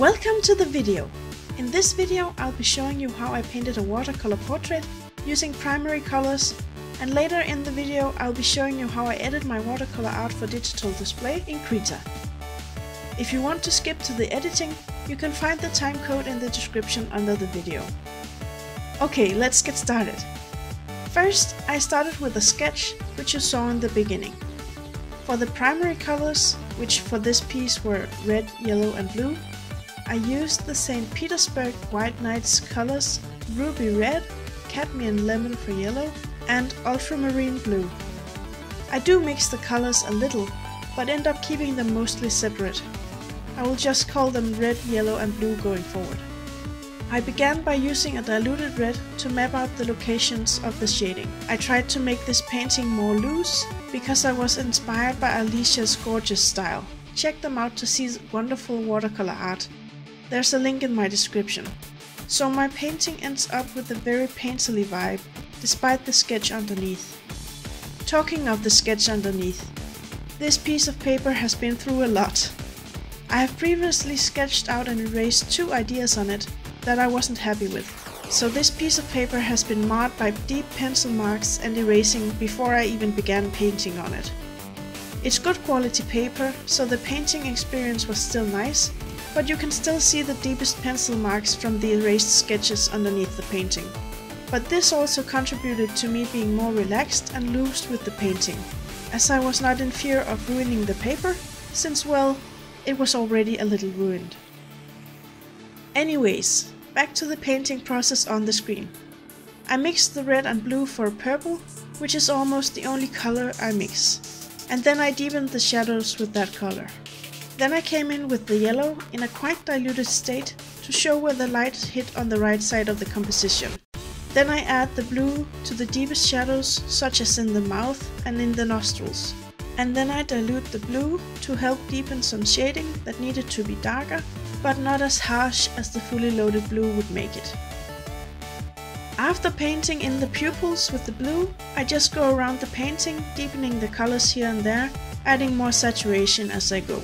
Welcome to the video! In this video I'll be showing you how I painted a watercolor portrait using primary colors and later in the video I'll be showing you how I edit my watercolor art for digital display in Krita. If you want to skip to the editing, you can find the timecode in the description under the video. Okay, let's get started. First, I started with a sketch, which you saw in the beginning. For the primary colors, which for this piece were red, yellow and blue, I used the St. Petersburg White Nights colors Ruby Red, Cadmium Lemon for yellow, and Ultramarine Blue. I do mix the colors a little, but end up keeping them mostly separate. I will just call them red, yellow and blue going forward. I began by using a diluted red to map out the locations of the shading. I tried to make this painting more loose because I was inspired by Arleesha's gorgeous style. Check them out to see wonderful watercolor art there's a link in my description. So my painting ends up with a very painterly vibe, despite the sketch underneath. Talking of the sketch underneath, this piece of paper has been through a lot. I have previously sketched out and erased two ideas on it that I wasn't happy with. So this piece of paper has been marred by deep pencil marks and erasing before I even began painting on it. It's good quality paper, so the painting experience was still nice, but you can still see the deepest pencil marks from the erased sketches underneath the painting. But this also contributed to me being more relaxed and loose with the painting, as I was not in fear of ruining the paper, since well, it was already a little ruined. Anyways, back to the painting process on the screen. I mixed the red and blue for purple, which is almost the only color I mix, and then I deepened the shadows with that color. Then I came in with the yellow in a quite diluted state to show where the light hit on the right side of the composition. Then I add the blue to the deepest shadows such as in the mouth and in the nostrils. And then I dilute the blue to help deepen some shading that needed to be darker, but not as harsh as the fully loaded blue would make it. After painting in the pupils with the blue, I just go around the painting, deepening the colors here and there, adding more saturation as I go.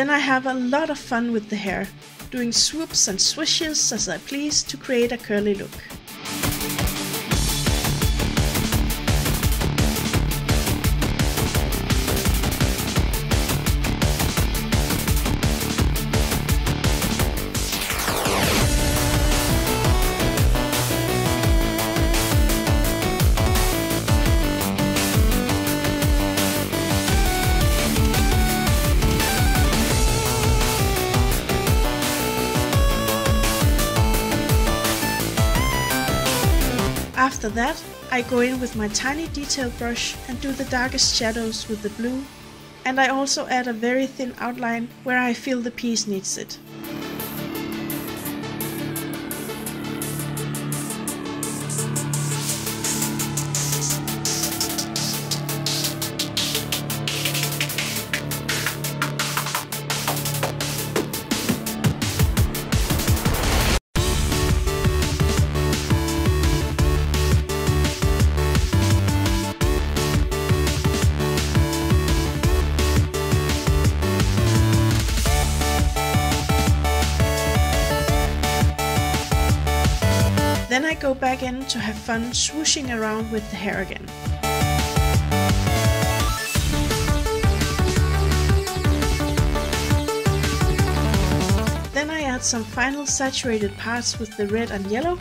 Then I have a lot of fun with the hair, doing swoops and swishes as I please to create a curly look. After that, I go in with my tiny detail brush and do the darkest shadows with the blue, and I also add a very thin outline where I feel the piece needs it. Back in to have fun swooshing around with the hair again. Then I add some final saturated parts with the red and yellow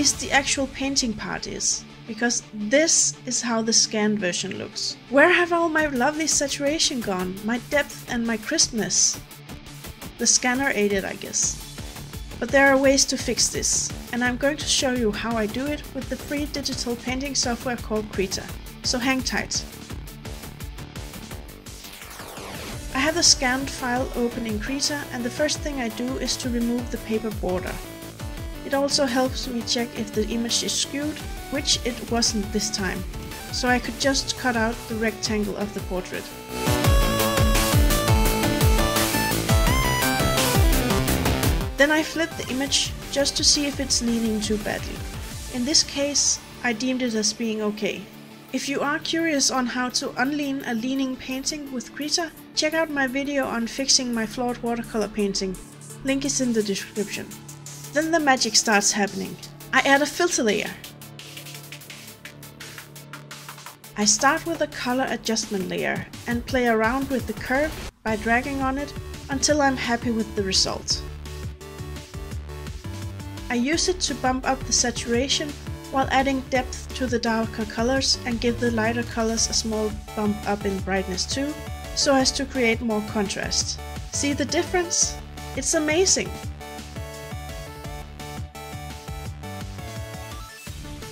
least the actual painting part is, because this is how the scanned version looks. Where have all my lovely saturation gone, my depth and my crispness? The scanner ate it, I guess. But there are ways to fix this, and I'm going to show you how I do it with the free digital painting software called Krita. So hang tight. I have the scanned file open in Krita and the first thing I do is to remove the paper border. It also helps me check if the image is skewed, which it wasn't this time, so I could just cut out the rectangle of the portrait. Then I flip the image just to see if it's leaning too badly. In this case, I deemed it as being okay. If you are curious on how to unlean a leaning painting with Krita, check out my video on fixing my flawed watercolor painting. Link is in the description. Then the magic starts happening. I add a filter layer. I start with a color adjustment layer and play around with the curve by dragging on it until I'm happy with the result. I use it to bump up the saturation while adding depth to the darker colors and give the lighter colors a small bump up in brightness too, so as to create more contrast. See the difference? It's amazing!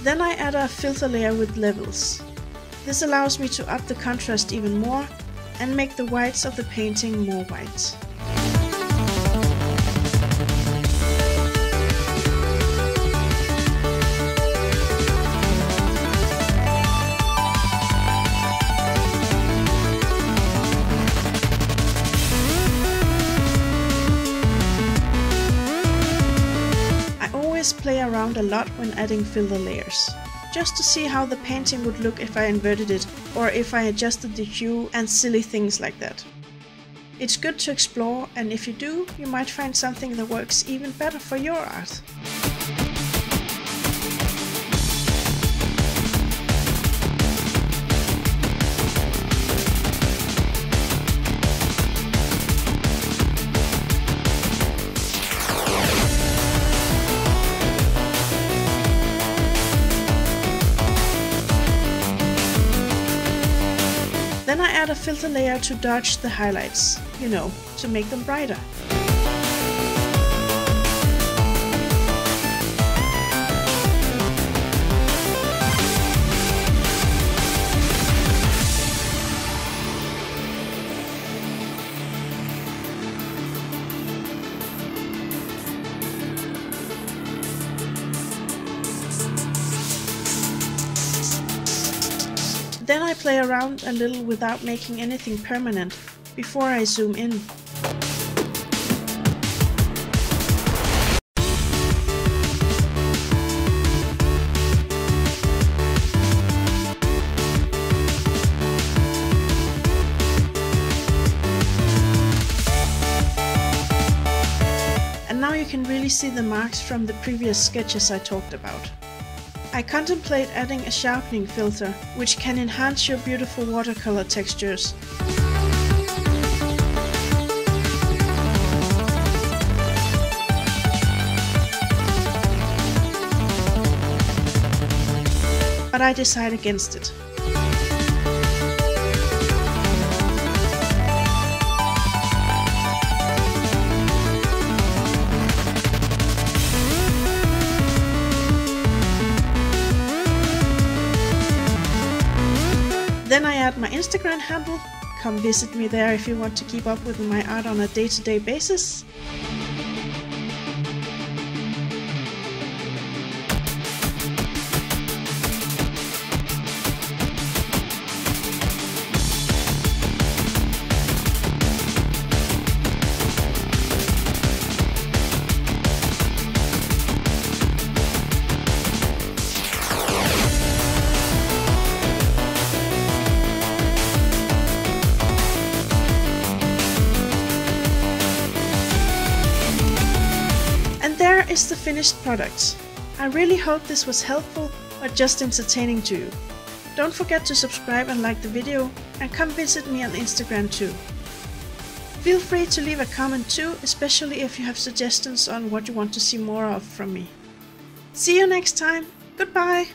Then I add a filter layer with levels. This allows me to up the contrast even more and make the whites of the painting more white. Always play around a lot when adding filter layers, just to see how the painting would look if I inverted it, or if I adjusted the hue and silly things like that. It's good to explore and if you do, you might find something that works even better for your art. Then I add a filter layer to dodge the highlights, you know, to make them brighter. Play around a little without making anything permanent, before I zoom in. And now you can really see the marks from the previous sketches I talked about. I contemplate adding a sharpening filter, which can enhance your beautiful watercolor textures. But I decide against it. Instagram handle. Come visit me there if you want to keep up with my art on a day to day basis. Is the finished product. I really hope this was helpful or just entertaining to you. Don't forget to subscribe and like the video and come visit me on Instagram too. Feel free to leave a comment too, especially if you have suggestions on what you want to see more of from me. See you next time. Goodbye.